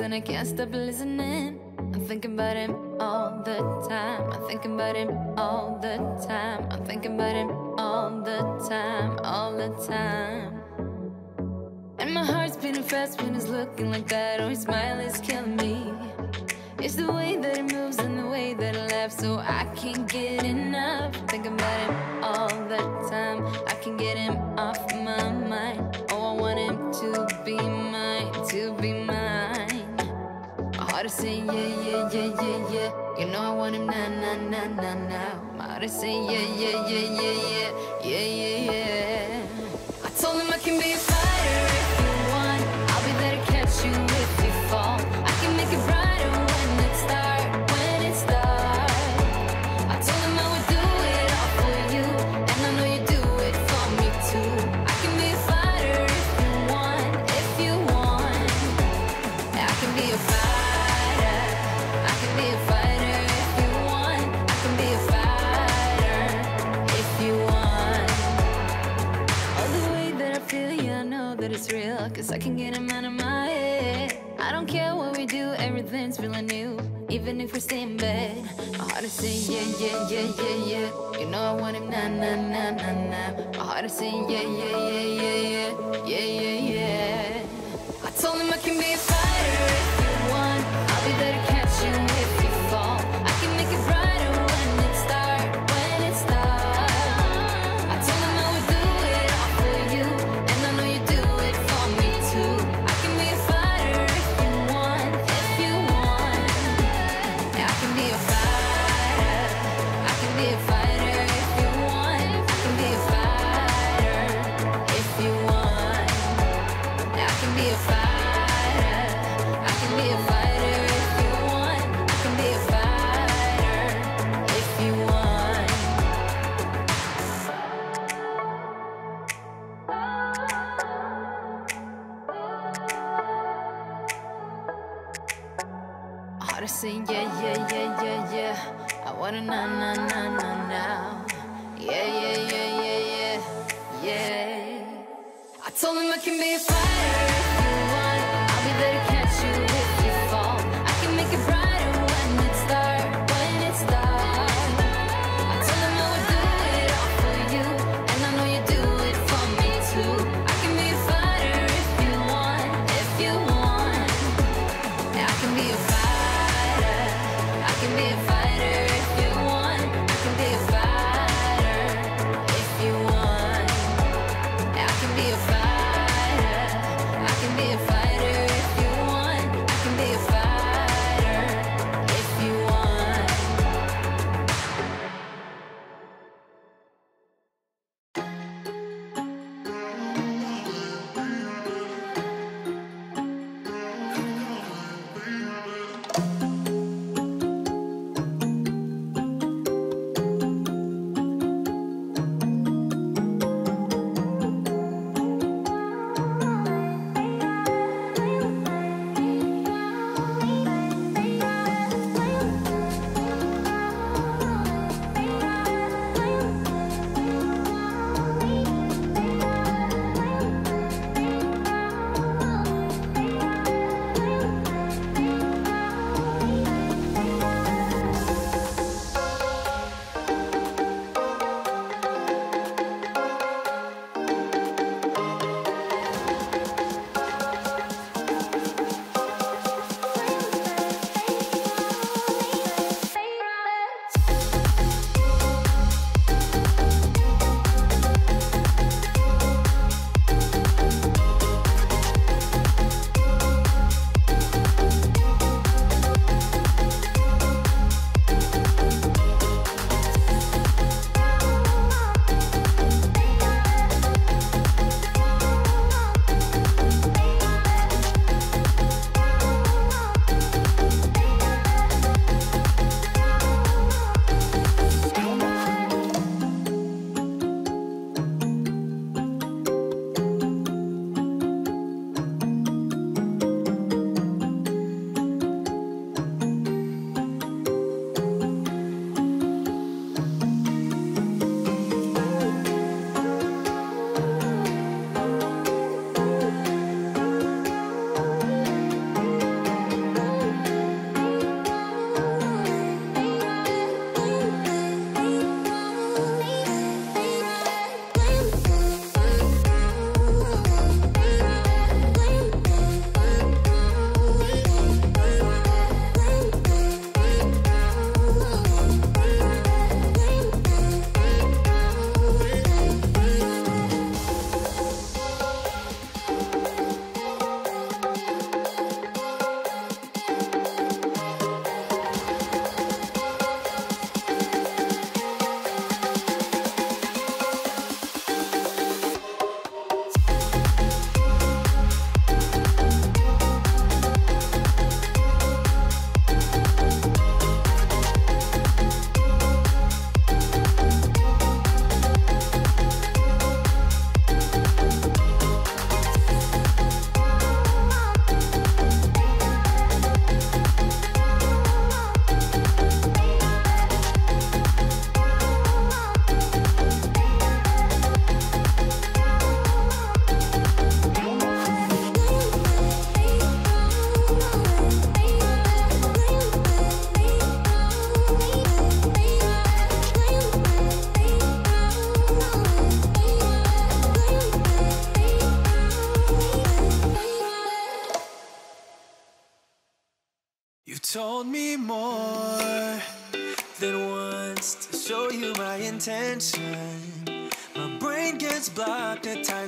and I can't stop listening. I'm thinking about him all the time. I'm thinking about him all the time. I'm thinking about him all the time, all the time. And my heart's beating fast when he's looking like that. Oh, his smile is killing me. It's the way that he moves and the way that he laughs, so I can't get enough. I'm thinking about him all the time. I can't get him off my mind. Oh, I want him to be mine, to be mine. Odyssey, yeah, yeah, yeah, yeah, yeah. You know I want him now, now, now, now, now. My say yeah, yeah, yeah, yeah, yeah, yeah, yeah, yeah. I told him I can be a yeah, yeah, yeah, yeah. I wanna na na na na now. Yeah, yeah, yeah, yeah, yeah, yeah. I told him I can be a fighter.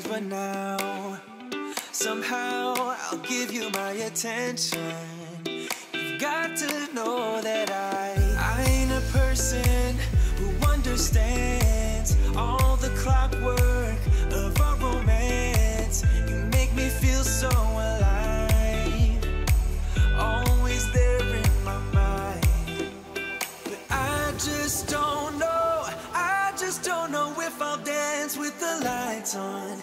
times, but now somehow I'll give you my attention. You've got to know that I I ain't a person who understands all the clockwork of our romance. You make me feel so alive, always there in my mind. But I just don't know. I just don't know if I'll dance with the lights on.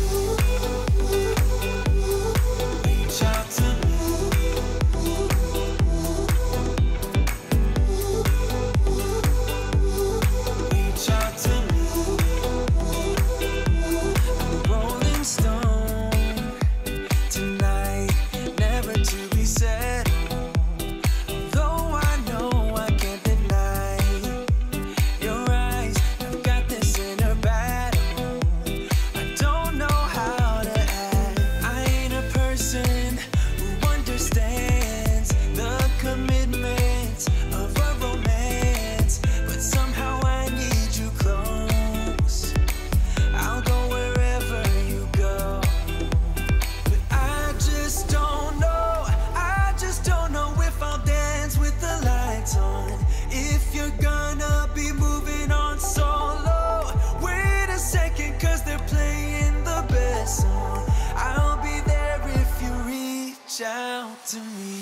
Out to me.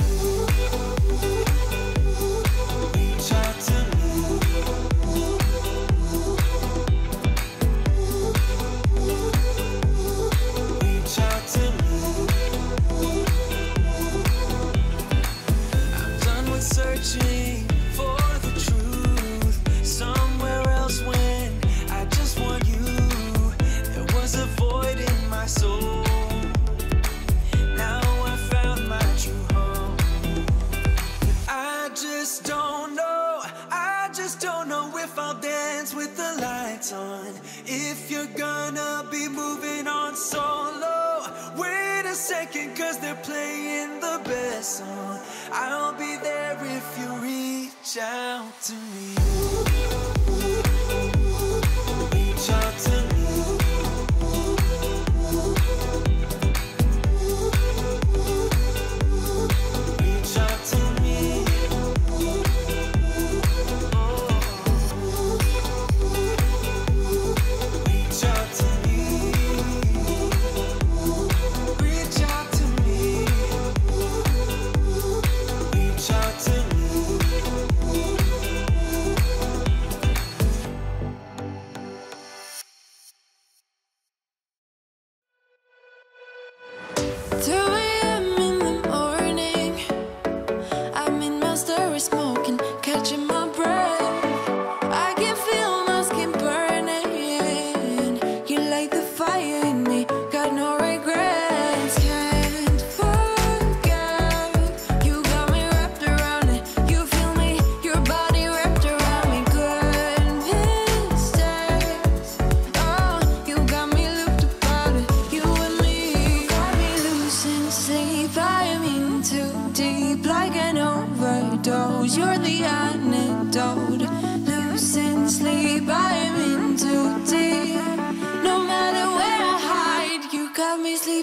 second cause they're playing the best song. I'll be there if you reach out to me.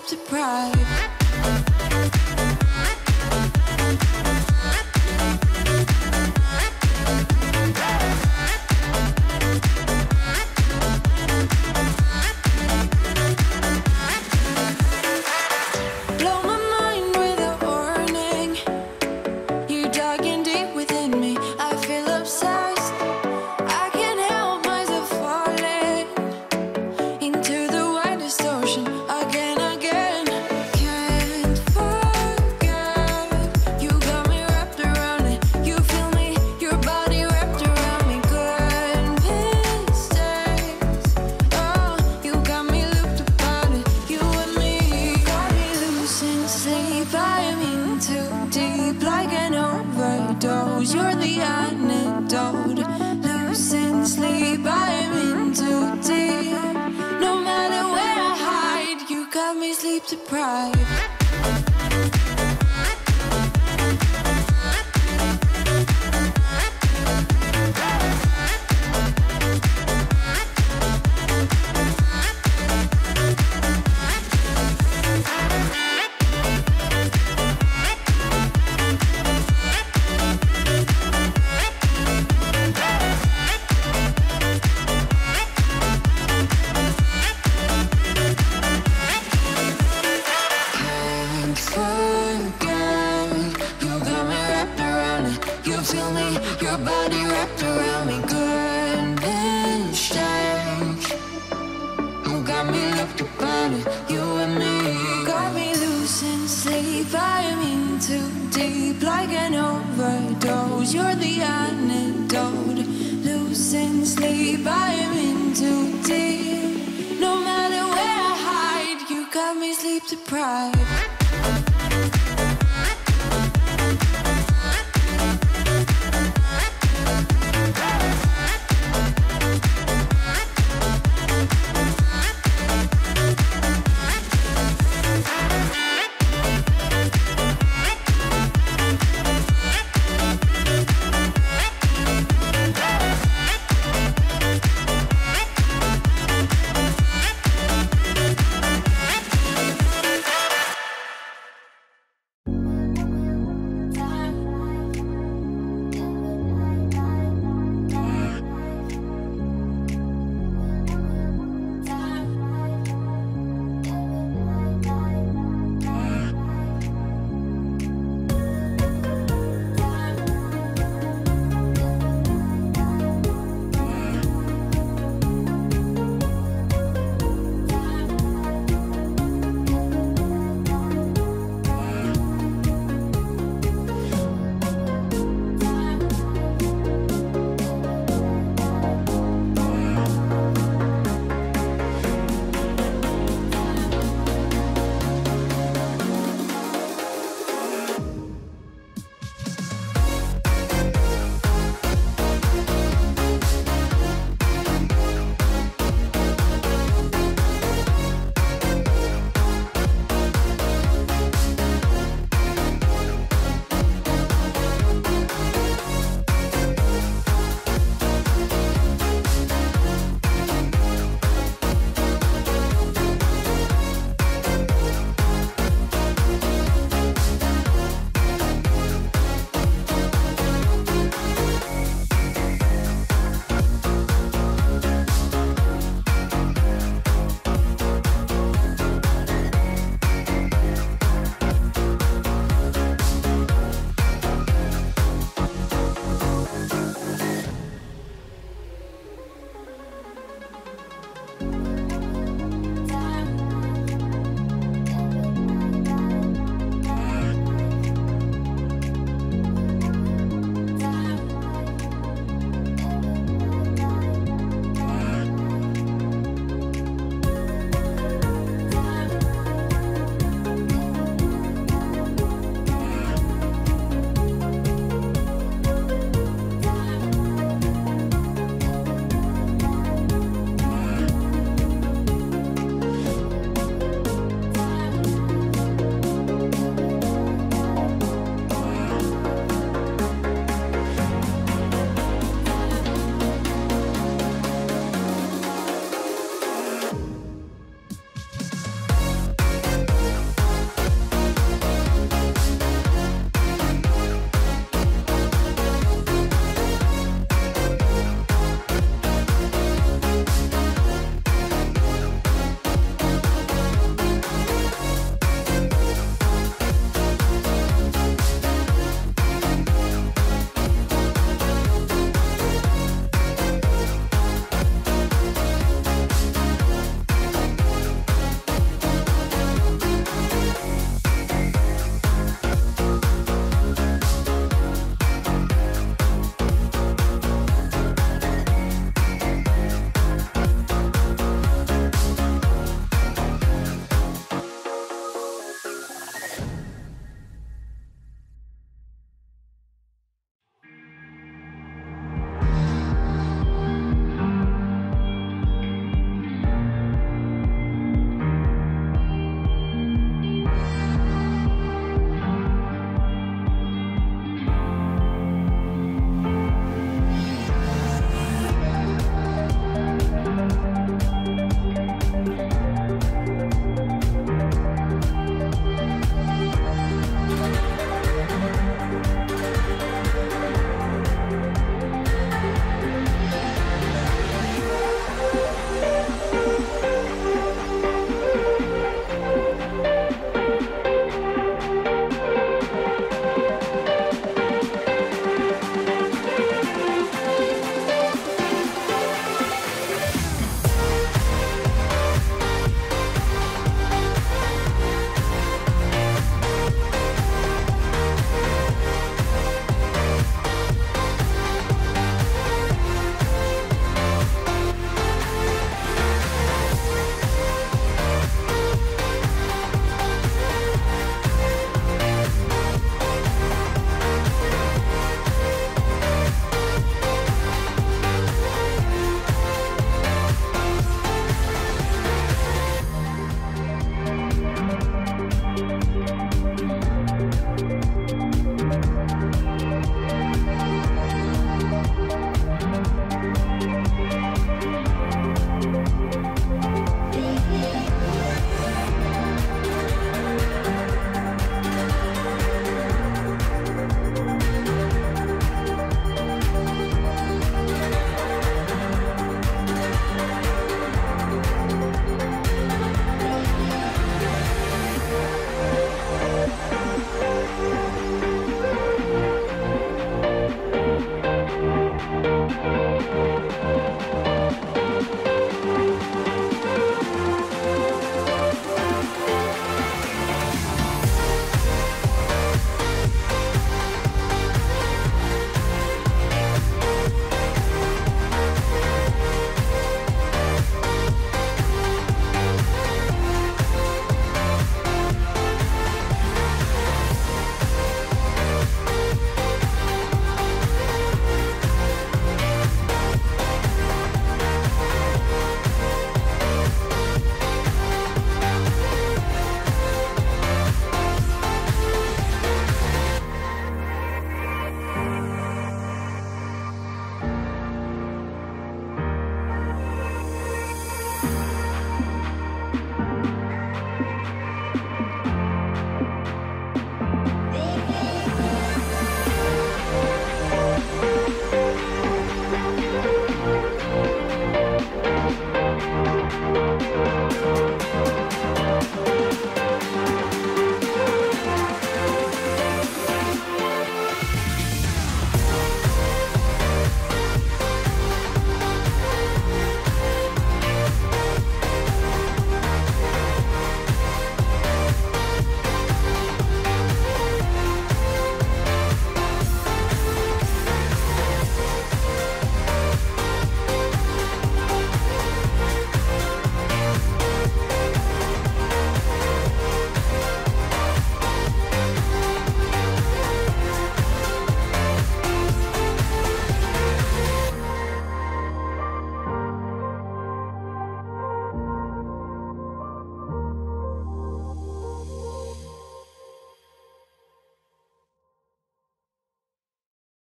deprived. close, you're the antidote. Losing sleep, I'm in too deep. No matter where I hide, you got me sleep deprived. You got me looked upon it. You and me got me losing sleep. I'm in too deep, like an overdose. You're the antidote. Losing sleep. I'm in too deep. No matter where I hide, you got me sleep deprived.